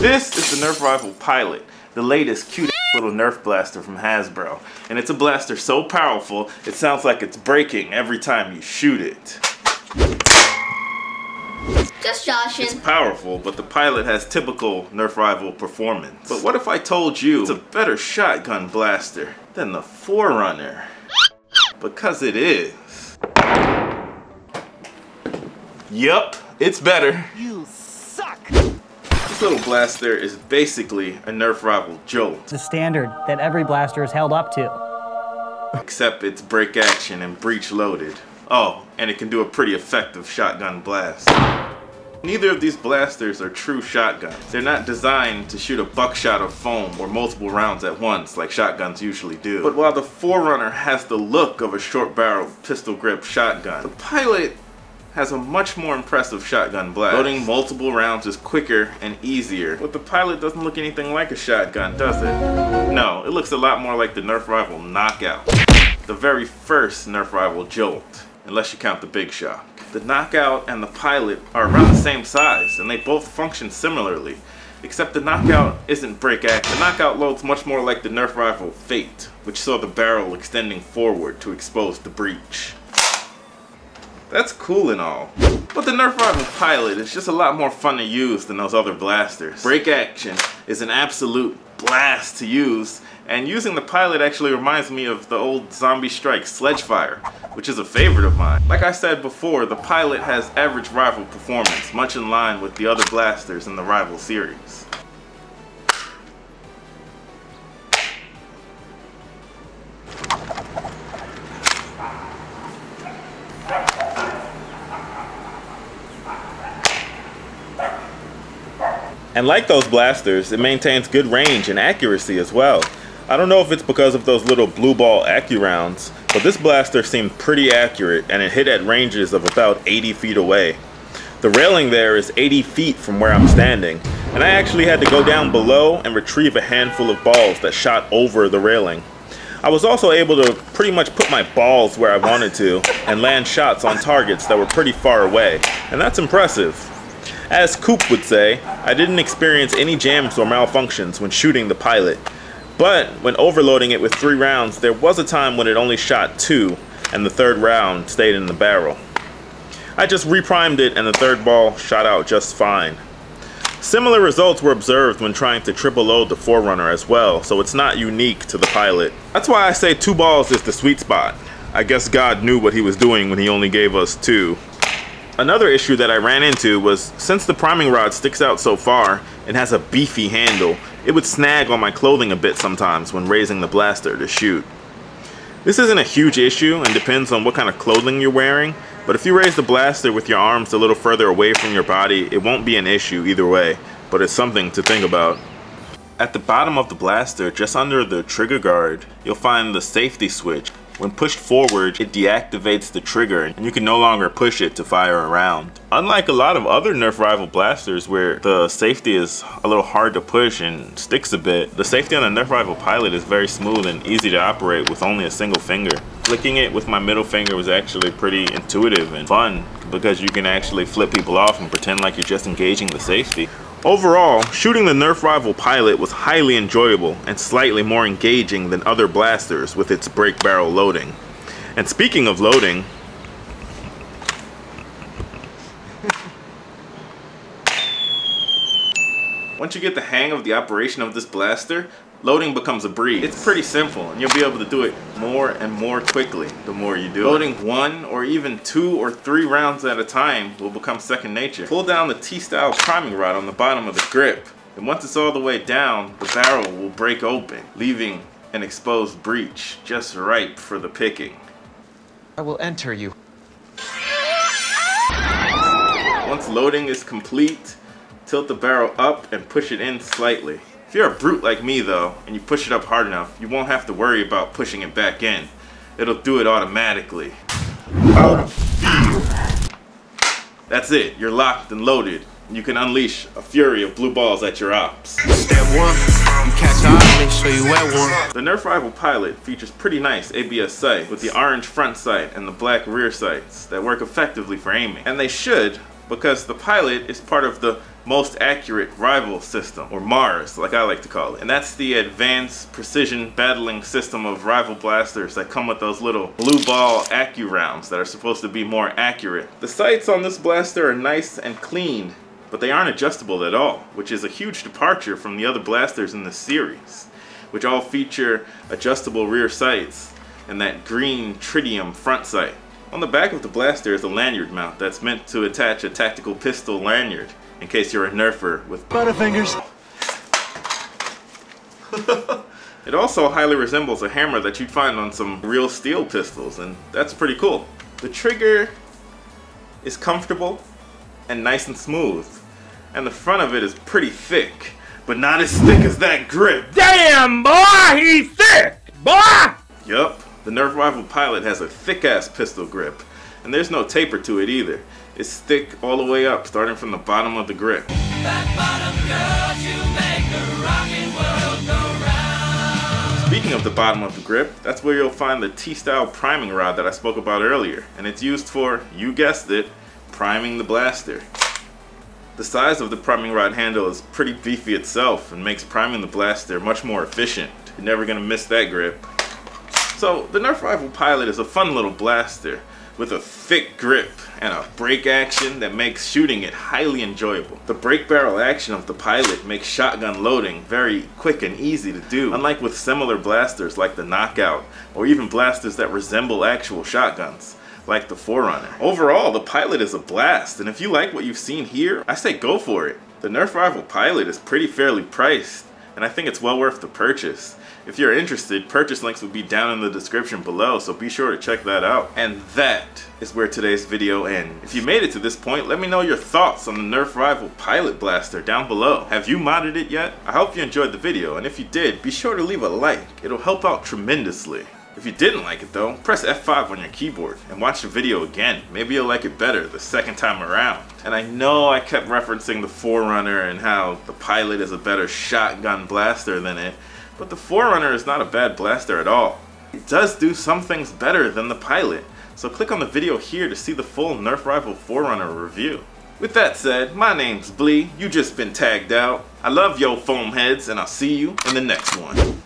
This is the Nerf Rival Pilot, the latest cute little Nerf blaster from Hasbro. And it's a blaster so powerful, it sounds like it's breaking every time you shoot it. Just joshing. It's powerful, but the pilot has typical Nerf Rival performance. But what if I told you it's a better shotgun blaster than the Forerunner? Because it is. Yup, it's better. You suck! This little blaster is basically a Nerf Rival Jolt, the standard that every blaster is held up to. except it's break action and breech loaded. Oh, and it can do a pretty effective shotgun blast. Neither of these blasters are true shotguns. They're not designed to shoot a buckshot of foam or multiple rounds at once like shotguns usually do. But while the Forerunner has the look of a short barrel pistol grip shotgun, the Pilot has a much more impressive shotgun blast. Loading multiple rounds is quicker and easier, but the Pilot doesn't look anything like a shotgun, does it? No, it looks a lot more like the Nerf Rival Knockout, the very first Nerf Rival Jolt, unless you count the Big Shock. The Knockout and the Pilot are around the same size, and they both function similarly, except the Knockout isn't break action. The Knockout loads much more like the Nerf Rival Fate, which saw the barrel extending forward to expose the breech. That's cool and all. But the Nerf Rival Pilot is just a lot more fun to use than those other blasters. Break action is an absolute blast to use, and using the Pilot actually reminds me of the old Zombie Strike Sledgefire, which is a favorite of mine. Like I said before, the Pilot has average Rival performance, much in line with the other blasters in the Rival series. And like those blasters, it maintains good range and accuracy as well. I don't know if it's because of those little blue ball AccuRounds, but this blaster seemed pretty accurate and it hit at ranges of about 80 feet away. The railing there is 80 feet from where I'm standing, and I actually had to go down below and retrieve a handful of balls that shot over the railing. I was also able to pretty much put my balls where I wanted to and land shots on targets that were pretty far away, and that's impressive. As Coop would say, I didn't experience any jams or malfunctions when shooting the pilot, but when overloading it with three rounds, there was a time when it only shot two, and the third round stayed in the barrel. I just reprimed it and the third ball shot out just fine. Similar results were observed when trying to triple load the Forerunner as well, so it's not unique to the pilot. That's why I say two balls is the sweet spot. I guess God knew what he was doing when he only gave us two. Another issue that I ran into was since the priming rod sticks out so far and has a beefy handle, it would snag on my clothing a bit sometimes when raising the blaster to shoot. This isn't a huge issue and depends on what kind of clothing you're wearing, but if you raise the blaster with your arms a little further away from your body, it won't be an issue either way, but it's something to think about. At the bottom of the blaster, just under the trigger guard, you'll find the safety switch. When pushed forward, it deactivates the trigger and you can no longer push it to fire a round. Unlike a lot of other Nerf rival blasters where the safety is a little hard to push and sticks a bit, the safety on the Nerf rival pilot is very smooth and easy to operate with only a single finger. Flicking it with my middle finger was actually pretty intuitive and fun because you can actually flip people off and pretend like you're just engaging the safety. Overall, shooting the Nerf Rival Pilot was highly enjoyable and slightly more engaging than other blasters with its break barrel loading. And speaking of loading, once you get the hang of the operation of this blaster, loading becomes a breeze. It's pretty simple and you'll be able to do it more and more quickly the more you do it. Loading one or even two or three rounds at a time will become second nature. Pull down the T-style priming rod on the bottom of the grip and once it's all the way down, the barrel will break open, leaving an exposed breech just ripe for the picking. I will enter you. Once loading is complete, tilt the barrel up and push it in slightly. If you're a brute like me though, and you push it up hard enough, you won't have to worry about pushing it back in. It'll do it automatically. That's it, you're locked and loaded. You can unleash a fury of blue balls at your ops. Step one, you catch eye, make sure you wet one. The Nerf Rival Pilot features pretty nice ABS sights with the orange front sight and the black rear sights that work effectively for aiming. And they should, because the Pilot is part of the most accurate rival system, or MARS, like I like to call it. And that's the advanced precision battling system of rival blasters that come with those little blue ball accu rounds that are supposed to be more accurate. The sights on this blaster are nice and clean, but they aren't adjustable at all, which is a huge departure from the other blasters in the series, which all feature adjustable rear sights and that green tritium front sight. On the back of the blaster is a lanyard mount that's meant to attach a tactical pistol lanyard in case you're a nerfer with Butterfingers. It also highly resembles a hammer that you'd find on some real steel pistols, and that's pretty cool. The trigger is comfortable and nice and smooth, and the front of it is pretty thick, but not as thick as that grip. Damn, boy, he's thick, boy! Yup, the Nerf Rival Pilot has a thick ass pistol grip, and there's no taper to it either. It's thick all the way up, starting from the bottom of the grip. Speaking of the bottom of the grip, that's where you'll find the T-style priming rod that I spoke about earlier, and it's used for, you guessed it, priming the blaster. The size of the priming rod handle is pretty beefy itself and makes priming the blaster much more efficient. You're never gonna miss that grip. So the Nerf Rival Pilot is a fun little blaster with a thick grip and a break action that makes shooting it highly enjoyable. The break barrel action of the Pilot makes shotgun loading very quick and easy to do, unlike with similar blasters like the Knockout or even blasters that resemble actual shotguns like the Forerunner. Overall, the Pilot is a blast, and if you like what you've seen here, I say go for it. The Nerf Rival Pilot is pretty fairly priced, and I think it's well worth the purchase. If you're interested, purchase links will be down in the description below, so be sure to check that out. And that is where today's video ends. If you made it to this point, let me know your thoughts on the Nerf Rival Pilot Blaster down below. Have you modded it yet? I hope you enjoyed the video, and if you did, be sure to leave a like. It'll help out tremendously. If you didn't like it though, press F5 on your keyboard and watch the video again. Maybe you'll like it better the second time around. And I know I kept referencing the Forerunner and how the Pilot is a better shotgun blaster than it, but the Forerunner is not a bad blaster at all. It does do some things better than the Pilot, so click on the video here to see the full Nerf Rival Forerunner review. With that said, my name's Blee, you just been tagged out. I love yo foam heads and I'll see you in the next one.